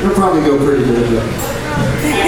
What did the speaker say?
It'll probably go pretty good.